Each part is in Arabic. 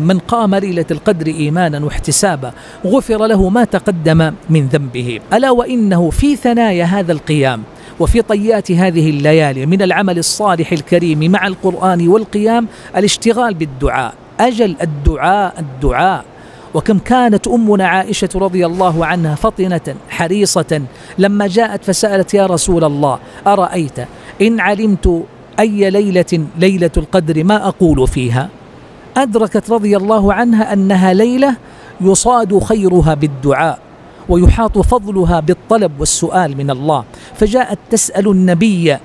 من قام ليلة القدر إيمانا واحتسابا غفر له ما تقدم من ذنبه. ألا وإنه في ثنايا هذا القيام وفي طيات هذه الليالي من العمل الصالح الكريم مع القرآن والقيام الاشتغال بالدعاء. أجل الدعاء الدعاء. وكم كانت أمنا عائشة رضي الله عنها فطنة حريصة. لما جاءت فسألت يا رسول الله أرأيت إن علمت أي ليلة ليلة القدر ما أقول فيها؟ أدركت رضي الله عنها أنها ليلة يصاد خيرها بالدعاء ويحاط فضلها بالطلب والسؤال من الله فجاءت تسأل النبي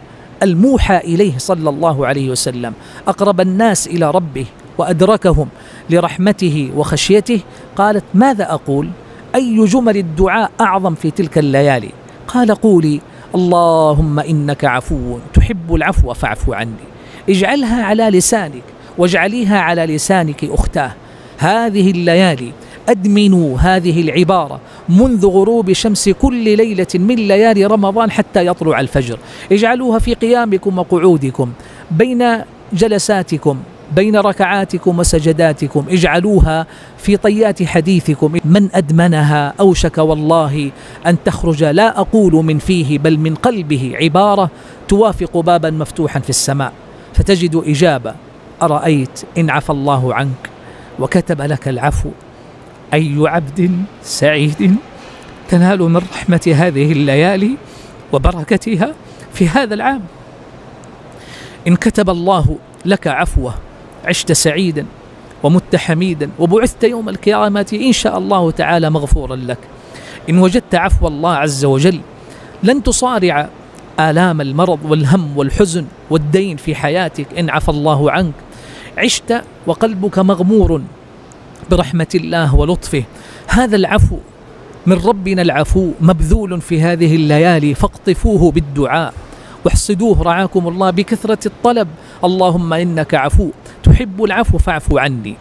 الموحى إليه صلى الله عليه وسلم أقرب الناس إلى ربه وأدركهم لرحمته وخشيته؟ قالت ماذا أقول؟ أي جمل الدعاء أعظم في تلك الليالي؟ قال قولي اللهم إنك عفو تحب العفو فاعف عني اجعلها على لسانك واجعليها على لسانك أختاه. هذه الليالي أدمنوا هذه العبارة منذ غروب شمس كل ليلة من ليالي رمضان حتى يطلع الفجر. اجعلوها في قيامكم وقعودكم بين جلساتكم بين ركعاتكم وسجداتكم. اجعلوها في طيات حديثكم. من أدمنها أوشك والله أن تخرج. لا أقول من فيه بل من قلبه عبارة توافق بابا مفتوحا في السماء. فتجد إجابة أرأيت إن عفى الله عنك وكتب لك العفو؟ أي عبد سعيد تنال من رحمة هذه الليالي وبركتها في هذا العام. إن كتب الله لك عفوه عشت سعيدا ومت حميدا وبعثت يوم القيامة إن شاء الله تعالى مغفورا لك. إن وجدت عفو الله عز وجل لن تصارع آلام المرض والهم والحزن والدين في حياتك. إن عفى الله عنك عشت وقلبك مغمور برحمة الله ولطفه. هذا العفو من ربنا العفو مبذول في هذه الليالي فاقطفوه بالدعاء واحصدوه. رعاكم الله بكثرة الطلب. اللهم إنك عفو تحب العفو فاعف عني.